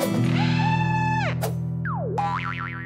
Yo, yo, yo.